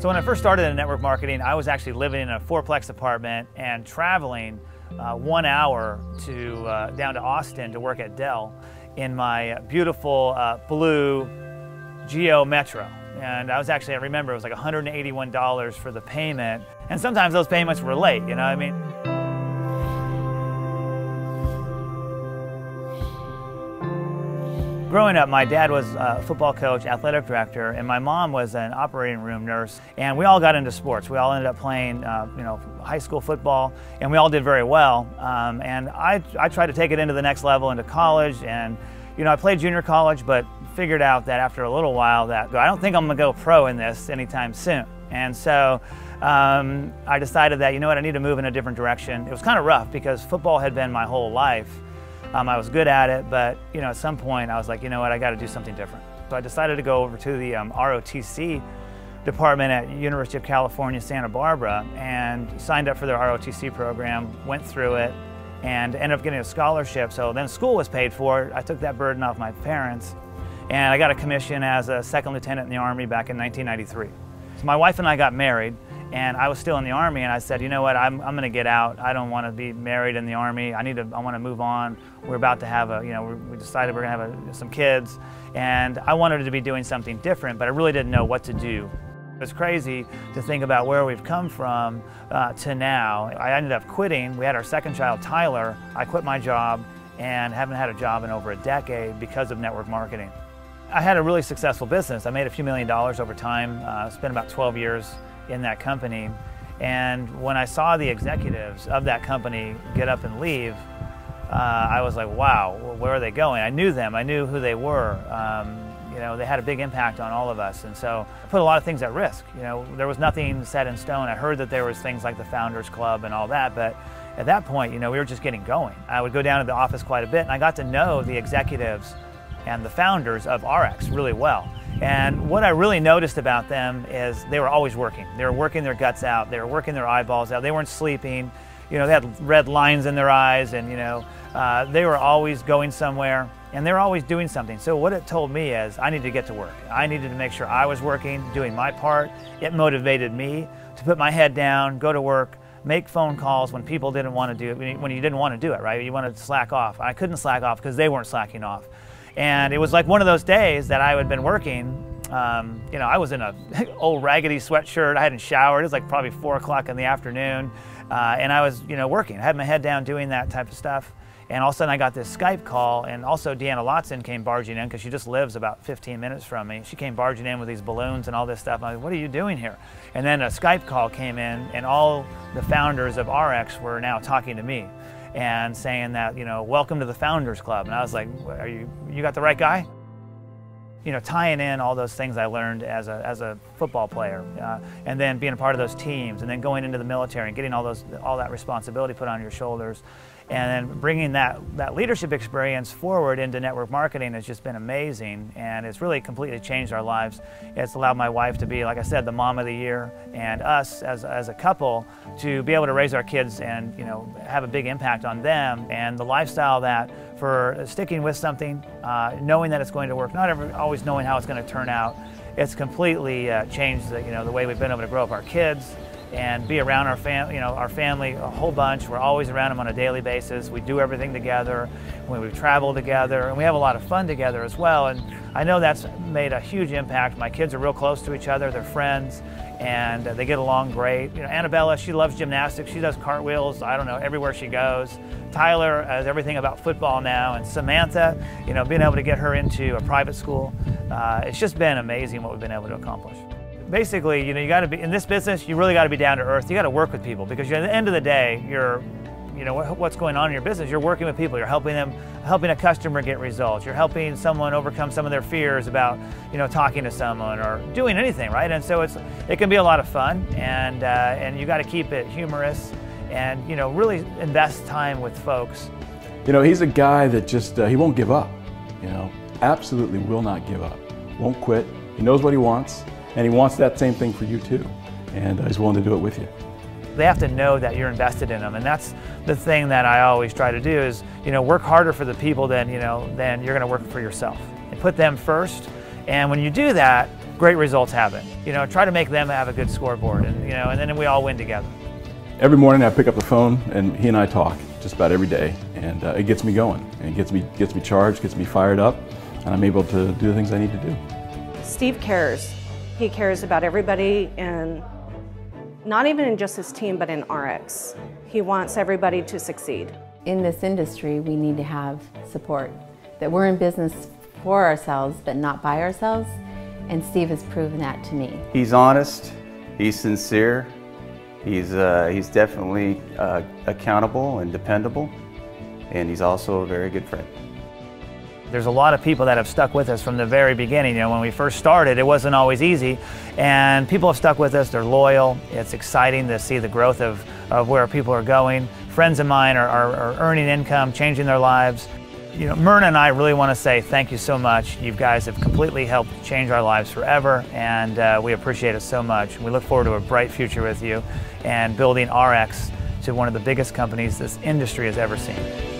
So when I first started in network marketing, I was actually living in a fourplex apartment and traveling uh, one hour to uh, down to Austin to work at Dell in my beautiful uh, blue Geo Metro. And I was actually, I remember it was like $181 for the payment. And sometimes those payments were late, you know what I mean? Growing up, my dad was a football coach, athletic director, and my mom was an operating room nurse. And we all got into sports. We all ended up playing, uh, you know, high school football, and we all did very well. Um, and I, I tried to take it into the next level into college, and you know, I played junior college, but figured out that after a little while that I don't think I'm gonna go pro in this anytime soon. And so um, I decided that, you know what, I need to move in a different direction. It was kind of rough because football had been my whole life. Um, I was good at it, but you know, at some point I was like, you know what, I got to do something different. So I decided to go over to the um, ROTC department at University of California, Santa Barbara, and signed up for their ROTC program, went through it, and ended up getting a scholarship. So then school was paid for. I took that burden off my parents, and I got a commission as a second lieutenant in the Army back in 1993. So my wife and I got married, and I was still in the Army, and I said, you know what, I'm, I'm going to get out. I don't want to be married in the Army. I need to, I want to move on. We're about to have a, you know, we decided we're going to have a, some kids, and I wanted to be doing something different, but I really didn't know what to do. It's crazy to think about where we've come from uh, to now. I ended up quitting. We had our second child, Tyler. I quit my job and haven't had a job in over a decade because of network marketing. I had a really successful business. I made a few million dollars over time, uh, spent about 12 years in that company. And when I saw the executives of that company get up and leave, uh, I was like, wow, where are they going? I knew them, I knew who they were. Um, you know, they had a big impact on all of us. And so I put a lot of things at risk. You know, there was nothing set in stone. I heard that there was things like the Founders Club and all that, but at that point, you know, we were just getting going. I would go down to the office quite a bit and I got to know the executives and the founders of ARIIX really well. And what I really noticed about them is they were always working. They were working their guts out. They were working their eyeballs out. They weren't sleeping. You know, they had red lines in their eyes, and you know, uh, they were always going somewhere, and they were always doing something. So what it told me is I needed to get to work. I needed to make sure I was working, doing my part. It motivated me to put my head down, go to work, make phone calls when people didn't want to do it, when you didn't want to do it, right? You wanted to slack off. I couldn't slack off because they weren't slacking off. And it was like one of those days that I had been working. Um, you know, I was in a old raggedy sweatshirt. I hadn't showered. It was like probably four o'clock in the afternoon, uh, and I was, you know, working. I had my head down doing that type of stuff. And all of a sudden, I got this Skype call, and also Deanna Lotson came barging in because she just lives about 15 minutes from me. She came barging in with these balloons and all this stuff. I'm like, "What are you doing here?" And then a Skype call came in, and all the founders of ARIIX were now talking to me and saying that, you know, welcome to the Founders Club. And I was like, are you, you got the right guy? You know, tying in all those things I learned as a, as a football player, uh, and then being a part of those teams, and then going into the military and getting all, those, all that responsibility put on your shoulders, and then bringing that, that leadership experience forward into network marketing has just been amazing and it's really completely changed our lives. It's allowed my wife to be, like I said, the mom of the year and us as, as a couple to be able to raise our kids and you know have a big impact on them and the lifestyle that for sticking with something, uh, knowing that it's going to work, not ever, always knowing how it's going to turn out, it's completely uh, changed the, you know, the way we've been able to grow up our kids and be around our fam- you know, our family a whole bunch. We're always around them on a daily basis. We do everything together. When we travel together, and we have a lot of fun together as well. And I know that's made a huge impact. My kids are real close to each other. They're friends, and uh, they get along great. You know, Annabella, she loves gymnastics. She does cartwheels. I don't know everywhere she goes. Tyler has everything about football now, and Samantha, you know, being able to get her into a private school, uh, it's just been amazing what we've been able to accomplish basically, you know, you got to be in this business. You really got to be down to earth. You got to work with people because at the end of the day, you're, you know, what's going on in your business. You're working with people. You're helping them, helping a customer get results. You're helping someone overcome some of their fears about, you know, talking to someone or doing anything, right? And so it's, it can be a lot of fun, and uh, and you got to keep it humorous, and you know, really invest time with folks. You know, he's a guy that just uh, he won't give up. You know, absolutely will not give up. Won't quit. He knows what he wants. And he wants that same thing for you too. And uh, he's willing to do it with you. They have to know that you're invested in them. And that's the thing that I always try to do is, you know, work harder for the people than, you know, than you're going to work for yourself. And put them first. And when you do that, great results happen. You know, try to make them have a good scoreboard, and you know, and then we all win together. Every morning I pick up the phone and he and I talk just about every day, and uh, it gets me going, and it gets me gets me charged, gets me fired up, and I'm able to do the things I need to do. Steve cares. He cares about everybody, and not even in just his team, but in ARIIX. He wants everybody to succeed. In this industry, we need to have support. That we're in business for ourselves, but not by ourselves, and Steve has proven that to me. He's honest, he's sincere, he's, uh, he's definitely uh, accountable and dependable, and he's also a very good friend. There's a lot of people that have stuck with us from the very beginning. You know, when we first started, it wasn't always easy, and people have stuck with us. They're loyal. It's exciting to see the growth of, of where people are going. Friends of mine are, are, are earning income, changing their lives. You know, Myrna and I really want to say thank you so much. You guys have completely helped change our lives forever, and uh, we appreciate it so much. We look forward to a bright future with you and building ARIIX to one of the biggest companies this industry has ever seen.